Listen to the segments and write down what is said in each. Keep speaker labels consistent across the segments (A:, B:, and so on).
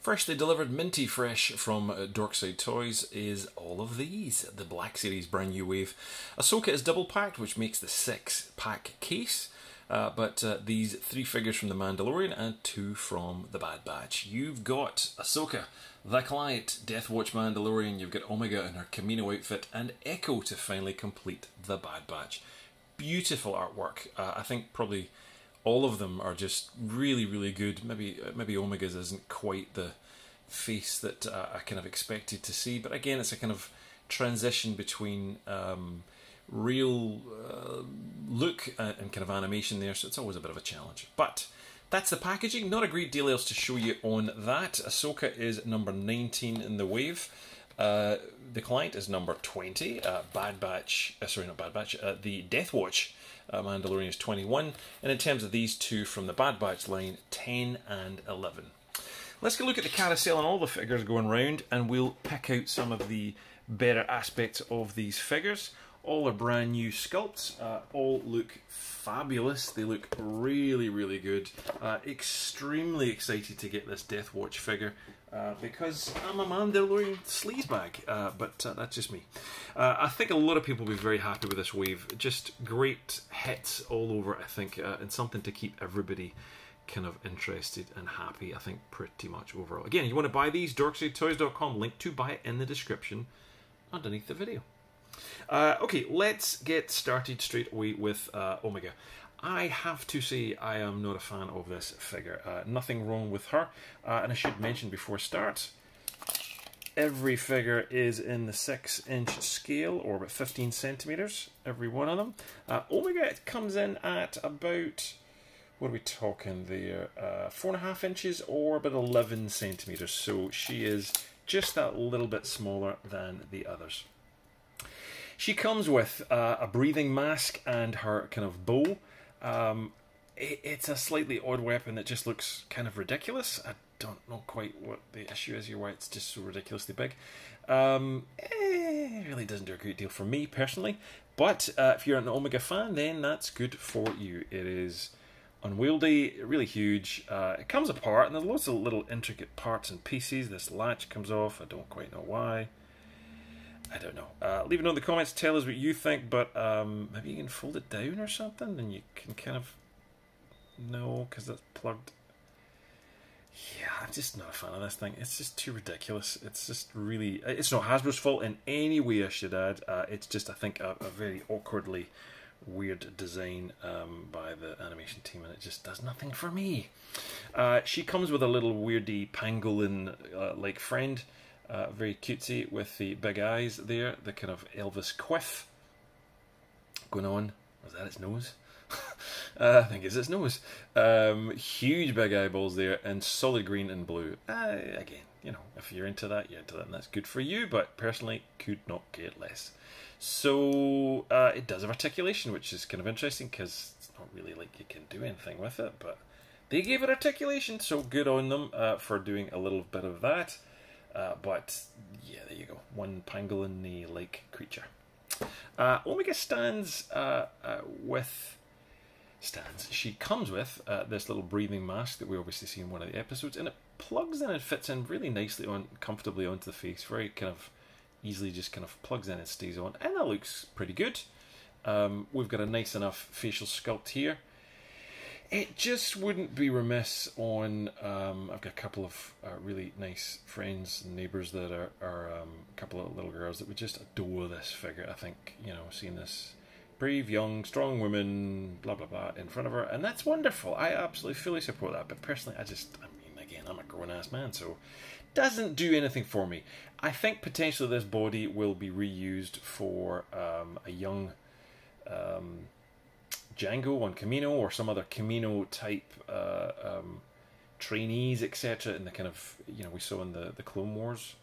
A: Freshly delivered minty fresh from uh, Dorkside Toys is all of these. The Black Series brand new wave. Ahsoka is double packed, which makes the six pack case. Uh, but uh, these three figures from The Mandalorian and two from The Bad Batch. You've got Ahsoka, The Client, Death Watch Mandalorian, you've got Omega in her Kamino outfit, and Echo to finally complete The Bad Batch. Beautiful artwork. Uh, I think probably all of them are just really, really good. Maybe maybe Omega's isn't quite the face that uh, I kind of expected to see, but again, it's a kind of transition between um, real uh, look and, and kind of animation there, so it's always a bit of a challenge. But that's the packaging. Not a great deal else to show you on that. Ahsoka is number 19 in the wave. Uh, the client is number 20. Uh, Bad Batch, uh, sorry, not Bad Batch, uh, the Death Watch uh, Mandalorian is 21. And in terms of these two from the Bad Batch line, 10 and 11. Let's go look at the carousel and all the figures going round, and we'll pick out some of the better aspects of these figures. All are brand new sculpts, uh, all look fabulous. They look really, really good. Uh, extremely excited to get this Death Watch figure uh, because I'm a Mandalorian sleazebag, uh, but uh, that's just me. Uh, I think a lot of people will be very happy with this wave. Just great hits all over, I think, uh, and something to keep everybody kind of interested and happy, I think, pretty much overall. Again, you want to buy these, dorksidetoys.com, link to buy it in the description underneath the video. Okay, let's get started straight away with Omega. I have to say I am not a fan of this figure. Uh, nothing wrong with her. Uh, and I should mention before start, every figure is in the 6 inch scale, or about 15 centimeters, every one of them. Uh, Omega comes in at about, what are we talking there, uh, 4.5 inches or about 11 centimeters. So she is just that little bit smaller than the others. She comes with uh, a breathing mask and her kind of bow. Um, it, it's a slightly odd weapon that just looks kind of ridiculous. I don't know quite what the issue is here, why it's just so ridiculously big. Um, eh, it really doesn't do a great deal for me personally, but uh, if you're an Omega fan, then that's good for you. It is unwieldy, really huge. Uh, it comes apart, and there's lots of little intricate parts and pieces. This latch comes off. I don't quite know why. I don't know. Uh, leave it in the comments. Tell us what you think. But um, maybe you can fold it down or something, and you can kind of no, because that's plugged. Yeah, I'm just not a fan of this thing. It's just too ridiculous. It's just really. It's not Hasbro's fault in any way. I should add. Uh, it's just I think a, a very awkwardly weird design um, by the animation team, and it just does nothing for me. Uh, she comes with a little weirdy pangolin uh, like friend. Uh, very cutesy with the big eyes there, the kind of Elvis quiff going on. Was that its nose? uh, I think it's its nose. Um, huge big eyeballs there, and solid green and blue. Uh, again, you know, if you're into that, you're into that, and that's good for you. But personally, could not care less. So uh, it does have articulation, which is kind of interesting because it's not really like you can do anything with it, but they gave it articulation, so good on them uh, for doing a little bit of that. Uh, but yeah, there you go. One pangolin like creature. Uh, Omega stands uh, uh, with stands. She comes with uh, this little breathing mask that we obviously see in one of the episodes, and it plugs in and fits in really nicely on comfortably onto the face. Very kind of easily just kind of plugs in and stays on, and that looks pretty good. Um, we've got a nice enough facial sculpt here it just wouldn't be remiss on. Um, I've got a couple of uh, really nice friends and neighbours that are, are um, a couple of little girls that would just adore this figure. I think, you know, seeing this brave, young, strong woman, blah, blah, blah, in front of her, and that's wonderful. I absolutely fully support that. But personally, I just, I mean, again, I'm a grown ass man, so doesn't do anything for me. I think potentially this body will be reused for um, a young. Um, Jango on Kamino or some other Kamino type uh, um, trainees, etc. In the kind of you know we saw in the the Clone Wars.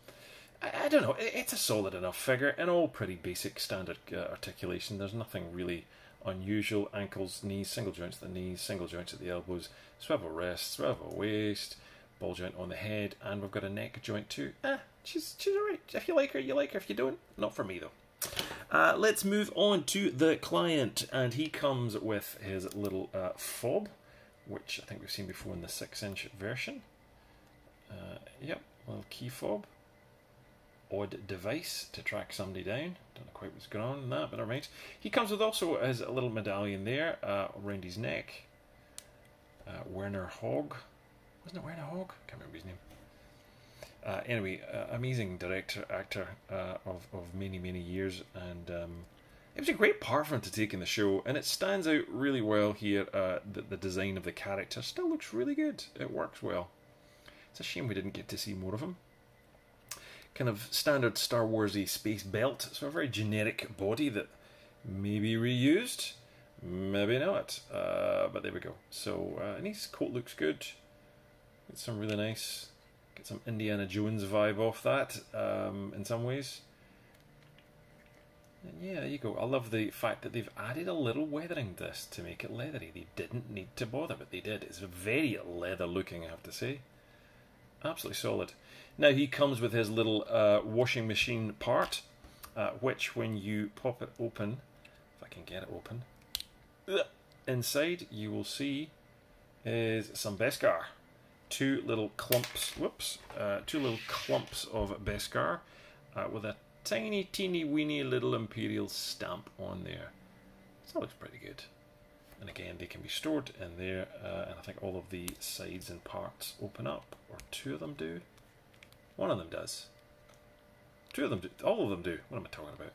A: I, I don't know. It, it's a solid enough figure and all pretty basic standard uh, articulation. There's nothing really unusual. Ankles, knees, single joints at the knees, single joints at the elbows, swivel wrist, swivel waist, ball joint on the head, and we've got a neck joint too. Ah, she's she's alright. If you like her, you like her. If you don't, not for me though. Uh, let's move on to the client, and he comes with his little uh, fob, which I think we've seen before in the 6 inch version. Uh, Yep, little key fob. Odd device to track somebody down. Don't know quite what's going on in that, but alright. He comes with also his little medallion there uh, around his neck. Uh, Werner Herzog. Wasn't it Werner Herzog? Can't remember his name. Uh, anyway, uh, amazing director, actor uh, of, of many, many years, and um, it was a great part for him to take in the show, and it stands out really well here. Uh, the, the design of the character still looks really good. It works well. It's a shame we didn't get to see more of him. Kind of standard Star Warsy space belt, so a very generic body that may be reused, maybe not. Uh, but there we go. So, uh, and his coat looks good. It's some really nice, get some Indiana Jones vibe off that um, in some ways. And yeah, there you go. I love the fact that they've added a little weathering this to make it leathery. They didn't need to bother, but they did. It's very leather looking, I have to say. Absolutely solid. Now he comes with his little uh, washing machine part, uh, which when you pop it open, if I can get it open, inside you will see is some Beskar. Two little clumps, whoops, uh, two little clumps of Beskar uh, with a tiny, teeny, weeny little Imperial stamp on there. So that looks pretty good. And again, they can be stored in there, uh, and I think all of the sides and parts open up, or two of them do. One of them does. Two of them do. All of them do. What am I talking about?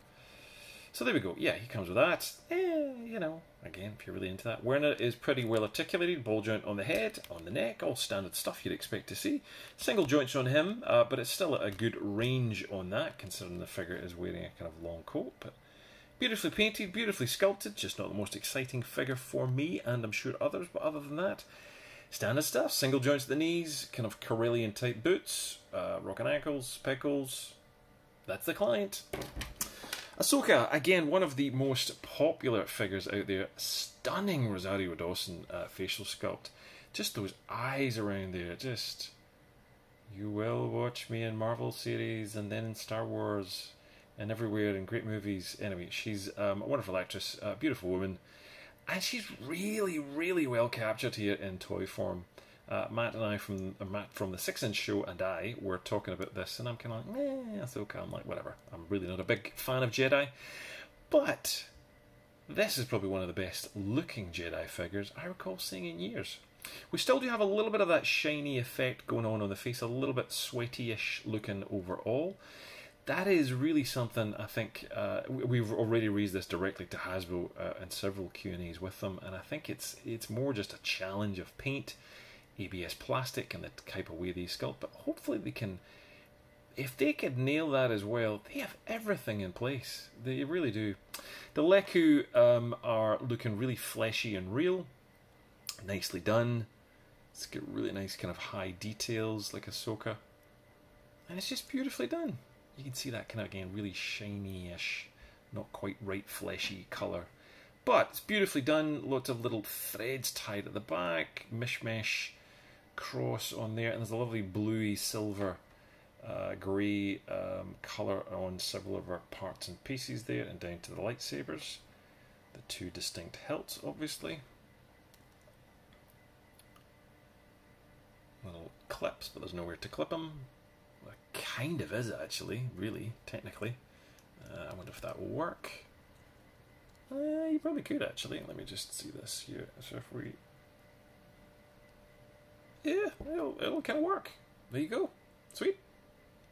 A: So there we go. Yeah, he comes with that. Eh, you know, again, if you're really into that. Werner is pretty well articulated. Ball joint on the head, on the neck, all standard stuff you'd expect to see. Single joints on him, uh, but it's still a good range on that, considering the figure is wearing a kind of long coat. But beautifully painted, beautifully sculpted. Just not the most exciting figure for me, and I'm sure others. But other than that, standard stuff. Single joints at the knees, kind of Corellian type boots, uh, rocking ankles, pickles. That's the client. Ahsoka, again, one of the most popular figures out there. Stunning Rosario Dawson uh, facial sculpt. Just those eyes around there. Just, you will watch me in Marvel series and then in Star Wars and everywhere in great movies. Anyway, she's um, a wonderful actress, a beautiful woman, and she's really, really well captured here in toy form. Uh, Matt and I from uh, Matt from the Six Inch Show and I were talking about this, and I'm kind of like, eh, that's okay. I'm like, whatever. I'm really not a big fan of Jedi, but this is probably one of the best looking Jedi figures I recall seeing in years. We still do have a little bit of that shiny effect going on on the face, a little bit sweaty-ish looking overall. That is really something I think uh, we've already raised this directly to Hasbro uh, in several Q and A's with them, and I think it's it's more just a challenge of paint ABS plastic and the type of way they sculpt, but hopefully they can. If they could nail that as well, they have everything in place. They really do. The Leku um, are looking really fleshy and real, nicely done. It's got really nice kind of high details like Ahsoka, and it's just beautifully done. You can see that kind of again really shiny-ish, not quite right fleshy color, but it's beautifully done. Lots of little threads tied at the back, mishmash cross on there, and there's a lovely bluey silver uh, grey um, colour on several of our parts and pieces there, and down to the lightsabers. The two distinct hilts, obviously. Little clips, but there's nowhere to clip them. Well, kind of is actually, really, technically. Uh, I wonder if that will work. Uh, you probably could actually. Let me just see this here. So if we yeah, it'll, it'll kind of work. There you go. Sweet.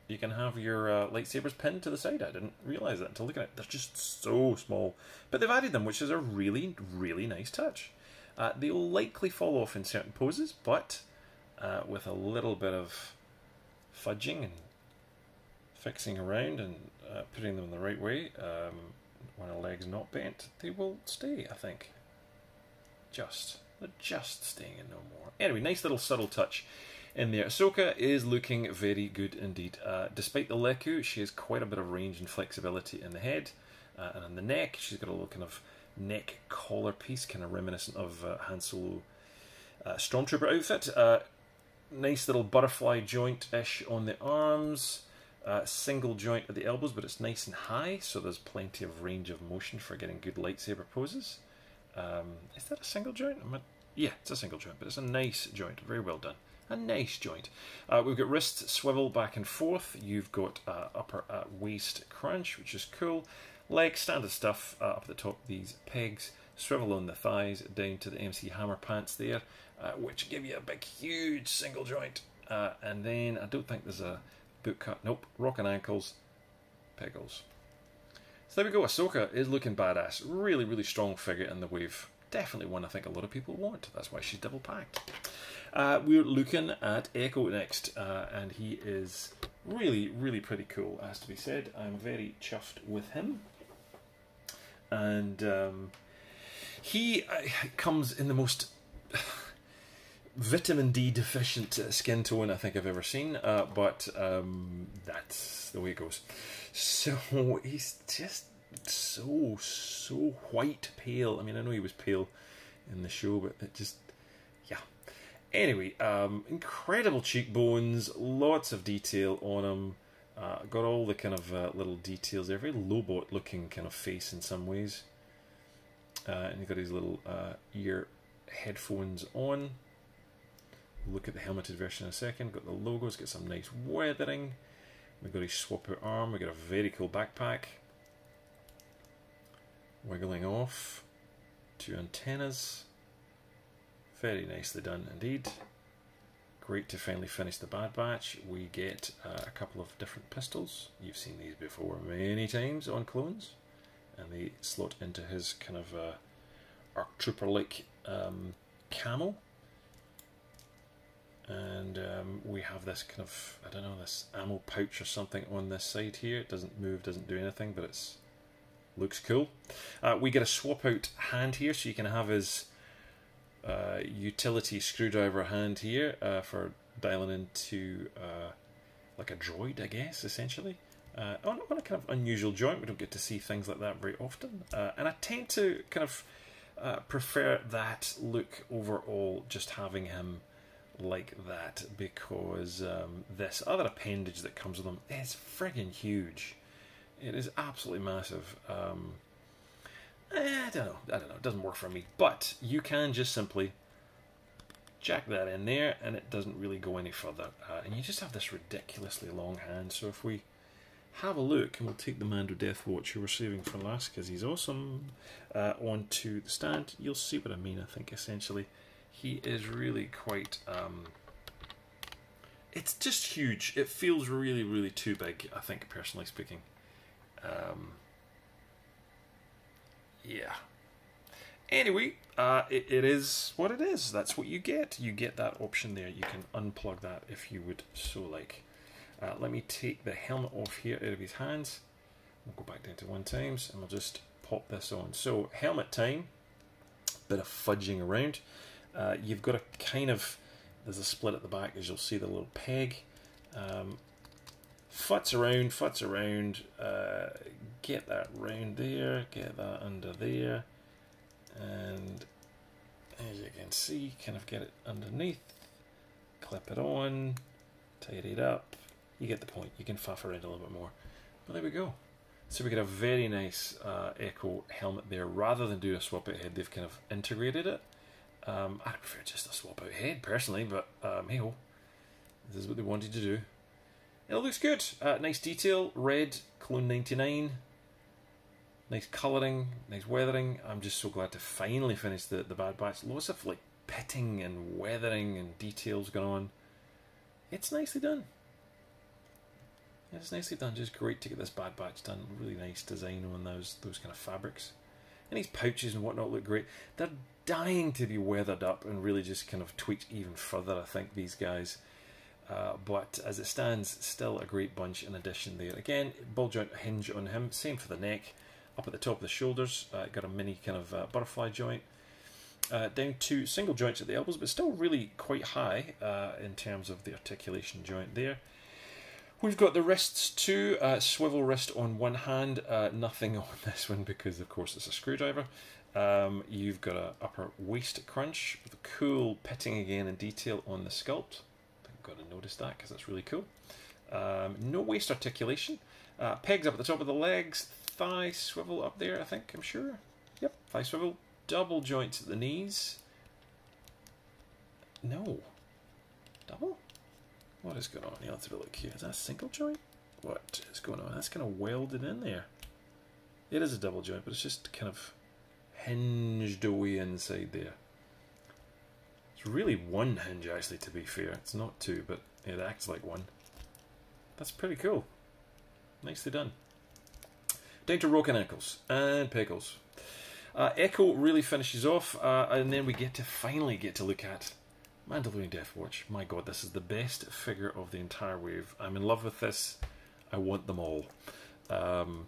A: You can have your uh, lightsabers pinned to the side. I didn't realize that until looking at it. They're just so small. But they've added them, which is a really, really nice touch. Uh, they'll likely fall off in certain poses, but uh, with a little bit of fudging and fixing around and uh, putting them in the right way, um, when a leg's not bent, they will stay, I think. Just. They're just staying in no more. Anyway, nice little subtle touch in there. Ahsoka is looking very good indeed. Uh, despite the Leku, she has quite a bit of range and flexibility in the head uh, and in the neck. She's got a little kind of neck collar piece, kind of reminiscent of uh, Han Solo uh, Stormtrooper outfit. Uh, nice little butterfly joint-ish on the arms. Uh, single joint at the elbows, but it's nice and high, so there's plenty of range of motion for getting good lightsaber poses. Um, is that a single joint? yeah, it's a single joint, but it's a nice joint, very well done. a nice joint. Uh, we've got wrist swivel back and forth. You've got uh, upper uh, waist crunch, which is cool. Leg standard stuff uh, up at the top. These pegs swivel on the thighs down to the MC Hammer pants there, uh, which give you a big, huge single joint. Uh, and then I don't think there's a boot cut. Nope, rocking ankles, pegals. So there we go. Ahsoka is looking badass. Really, really strong figure in the wave. Definitely one I think a lot of people want. That's why she's double packed. Uh, we're looking at Echo next, uh, and he is really, really pretty cool, has to be said. I'm very chuffed with him. And um, he uh, comes in the most vitamin D deficient skin tone I think I've ever seen, uh, but um, that's the way it goes. So he's just so, so white pale. I mean, I know he was pale in the show, but it just, yeah. Anyway, um, incredible cheekbones, lots of detail on him. Uh, got all the kind of uh, little details there. Very Lobot looking kind of face in some ways. Uh, and he's got his little uh, ear headphones on. Look at the helmeted version in a second. Got the logos, got some nice weathering. We've got his swap out arm, we've got a very cool backpack. Wiggling off. Two antennas. Very nicely done indeed. Great to finally finish the Bad Batch. We get uh, a couple of different pistols. You've seen these before many times on clones. And they slot into his kind of uh, ARC Trooper-like um, camo and um, we have this kind of I don't know this ammo pouch or something on this side here. It doesn't move, doesn't do anything, but it's looks cool. Uh, we get a swap out hand here, so you can have his uh, utility screwdriver hand here uh, for dialing into uh, like a droid, I guess, essentially. Uh, on, on, a kind of unusual joint, we don't get to see things like that very often, uh, and I tend to kind of prefer that look overall, just having him like that because um, this other appendage that comes with them is friggin' huge. It is absolutely massive. Um, eh, I don't know. I don't know. It doesn't work for me. But you can just simply jack that in there and it doesn't really go any further. Uh, and you just have this ridiculously long hand. So if we have a look, and we'll take the Mando Death Watch who we're saving for last because he's awesome, uh, onto the stand, you'll see what I mean, I think, essentially he is really quite um, it's just huge. It feels really really too big i think personally speaking. Um, yeah. Anyway uh, it, it is what it is. That's what you get. You get that option there. You can unplug that if you would so like. Uh, let me take the helmet off here out of his hands. We'll go back down to one times and we'll just pop this on. So helmet time. Bit of fudging around uh, you've got a kind of there's a split at the back as you'll see the little peg. Um, futs around futs around. Uh, get that round there get that under there. And as you can see kind of get it underneath. Clip it on tidy it up. You get the point. You can faff around a little bit more. But there we go. So we get a very nice uh, Echo helmet there. Rather than do a swap out head they've kind of integrated it um, I prefer just a swap out head personally, but um, hey ho, this is what they wanted to do. It looks good. Uh, nice detail, red, Clone 99. Nice colouring, nice weathering. I'm just so glad to finally finish the, the Bad Batch. Lots of like pitting and weathering and details going on. It's nicely done. It's nicely done. Just great to get this Bad Batch done. Really nice design on those those kind of fabrics. And these pouches and whatnot look great. They're dying to be weathered up and really just kind of tweaked even further, I think, these guys. Uh, but as it stands, still a great bunch in addition there. Again, ball joint hinge on him, same for the neck. Up at the top of the shoulders, uh, got a mini kind of uh, butterfly joint. Uh, down to single joints at the elbows, but still really quite high uh, in terms of the articulation joint there. We've got the wrists too, uh, swivel wrist on one hand, nothing on this one because of course it's a screwdriver. Um, you've got an upper waist crunch with a cool pitting again in detail on the sculpt. I've got to notice that because that's really cool. Um, no waist articulation. Uh, pegs up at the top of the legs. Thigh swivel up there, I think, I'm sure. Yep, thigh swivel. Double joints at the knees. No. double? What is going on? Let's have a look here. Is that a single joint? What is going on? That's kind of welded in there. It is a double joint, but it's just kind of hinged away inside there. It's really one hinge, actually, to be fair. It's not two, but it acts like one. That's pretty cool. Nicely done. Down to Rock and Ankles and Pickles. Uh, Echo really finishes off, uh, and then we get to finally get to look at Mandalorian Death Watch. My god, this is the best figure of the entire wave. I'm in love with this. I want them all. Um,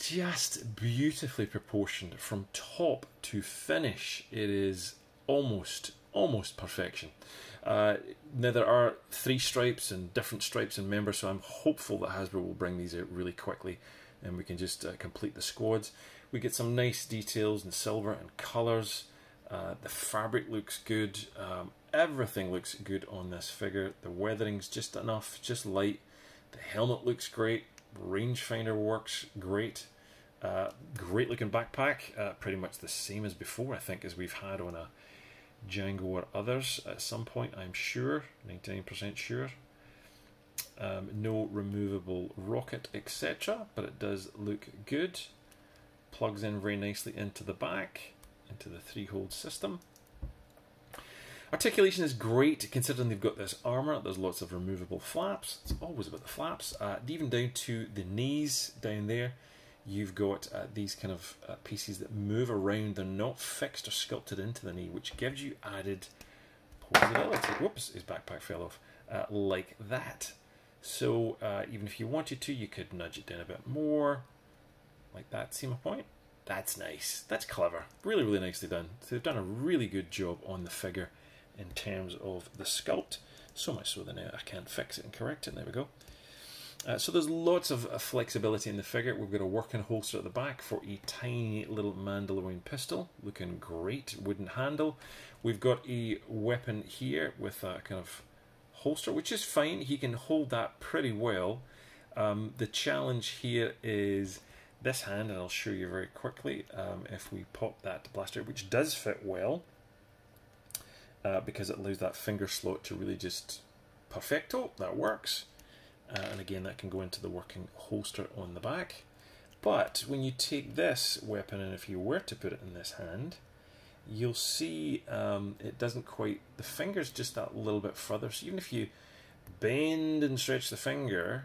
A: just beautifully proportioned from top to finish. It is almost, almost perfection. Uh, now there are three stripes and different stripes and members, so I'm hopeful that Hasbro will bring these out really quickly, and we can just uh, complete the squads. We get some nice details in silver and colours. Uh, the fabric looks good. Um, everything looks good on this figure. The weathering's just enough, just light. The helmet looks great. Rangefinder works great. Uh, great looking backpack. Uh, pretty much the same as before, I think, as we've had on a Jango or others at some point, I'm sure. 99% sure. Um, no removable rocket, etc. But it does look good. Plugs in very nicely into the back into the three-hold system. Articulation is great considering they've got this armour. There's lots of removable flaps. It's always about the flaps. Uh, even down to the knees down there, you've got uh, these kind of uh, pieces that move around. They're not fixed or sculpted into the knee, which gives you added posability. Whoops, his backpack fell off. Uh, like that. So uh, even if you wanted to, you could nudge it down a bit more. Like that. See my point? That's nice. That's clever. Really, really nicely done. So they've done a really good job on the figure in terms of the sculpt. So much so that now I can't fix it and correct it. There we go. Uh, so there's lots of uh, flexibility in the figure. We've got a working holster at the back for a tiny little Mandalorian pistol, looking great, wooden handle. We've got a weapon here with a kind of holster, which is fine. He can hold that pretty well. Um, the challenge here is this hand, and I'll show you very quickly um, if we pop that blaster, which does fit well uh, because it allows that finger slot to really just perfecto, that works. Uh, and again, that can go into the working holster on the back. But when you take this weapon and if you were to put it in this hand, you'll see um, it doesn't quite, the finger's just that little bit further. So even if you bend and stretch the finger,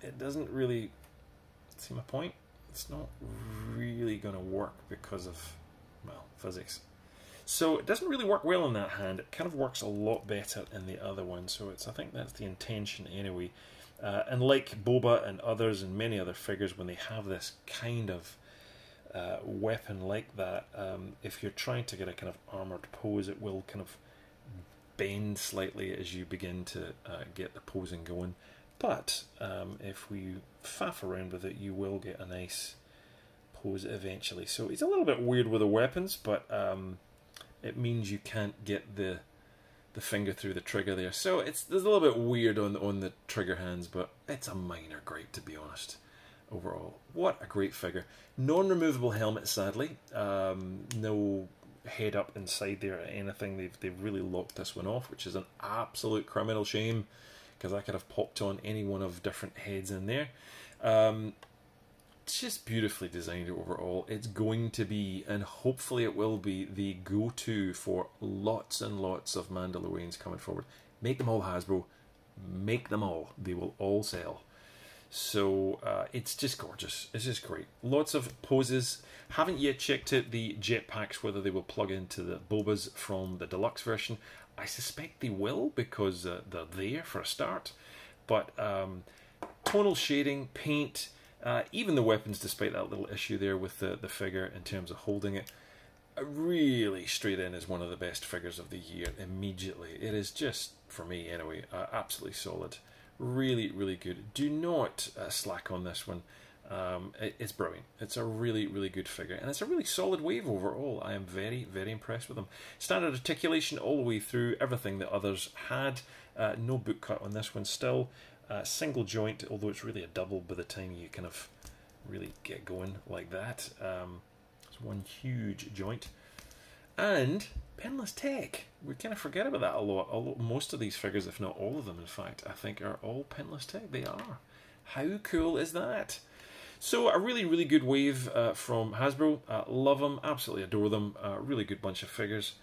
A: it doesn't really See my point? It's not really going to work because of, well, physics. So it doesn't really work well in that hand. It kind of works a lot better in the other one. So it's I think that's the intention anyway. Uh, and like Boba and others and many other figures, when they have this kind of uh, weapon like that, um, if you're trying to get a kind of armored pose, it will kind of bend slightly as you begin to uh, get the posing going. But um, if we faff around with it, you will get a nice pose eventually. So it's a little bit weird with the weapons, but um, it means you can't get the the finger through the trigger there. So it's a little bit weird on on the trigger hands, but it's a minor gripe to be honest. Overall, what a great figure! Non-removable helmet, sadly. Um, no head up inside there or anything. They've they've really locked this one off, which is an absolute criminal shame because I could have popped on any one of different heads in there. Um, just beautifully designed overall. It's going to be, and hopefully it will be, the go-to for lots and lots of Mandalorians coming forward. Make them all Hasbro. Make them all. They will all sell. So uh, it's just gorgeous. It's just great. Lots of poses. Haven't yet checked out the jetpacks, whether they will plug into the Bobas from the deluxe version. I suspect they will because uh, they're there for a start. But um, tonal shading, paint, uh, even the weapons, despite that little issue there with the, the figure in terms of holding it, uh, really straight in is one of the best figures of the year immediately. It is just, for me anyway, uh, absolutely solid. Really, really good. Do not uh, slack on this one. Um, it, it's brilliant. It's a really, really good figure, and it's a really solid wave overall. I am very, very impressed with them. Standard articulation all the way through, everything that others had. Uh, no boot cut on this one still. Uh, single joint, although it's really a double by the time you kind of really get going like that. Um, it's one huge joint. And Pinless Tech. We kind of forget about that a lot. a lot. Most of these figures, if not all of them, in fact, I think are all Pinless Tech. They are. How cool is that? So a really, really good wave uh, from Hasbro. Uh, love them, absolutely adore them. Uh, really good bunch of figures.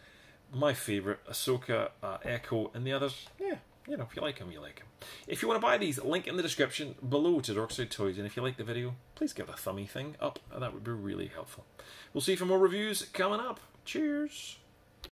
A: My favourite, Ahsoka, uh, Echo, and the others. Yeah, you know, if you like them, you like them. If you want to buy these, link in the description below to Dorkside Toys. And if you like the video, please give a thummy thing up. That would be really helpful. We'll see for more reviews coming up. Cheers.